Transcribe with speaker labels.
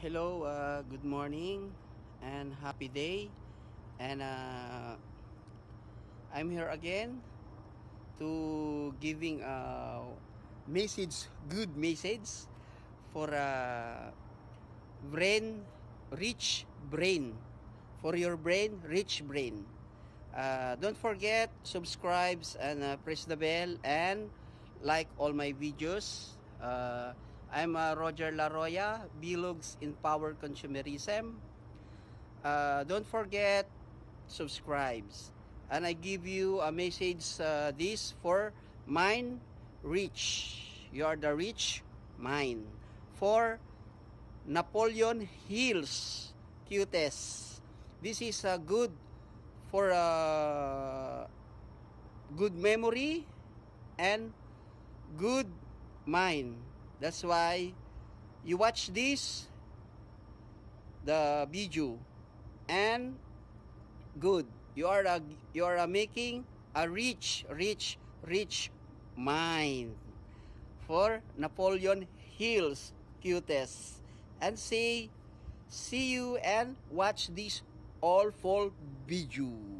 Speaker 1: Hello, uh, good morning and happy day. And uh, I'm here again to giving a message, good message for a brain, rich brain. For your brain, rich brain. Uh, don't forget, subscribes and uh, press the bell and like all my videos. Uh, I'm uh, Roger Laroya, Bilogs in Power Consumerism. Uh, don't forget, subscribes. And I give you a message uh, this for mine rich. You are the rich mine. For Napoleon Hills cutest. This is a good for a good memory and good mind. That's why you watch this the video and good. You are a, you are a making a rich rich rich mind for Napoleon Hill's cutest and say see you and watch this all full video.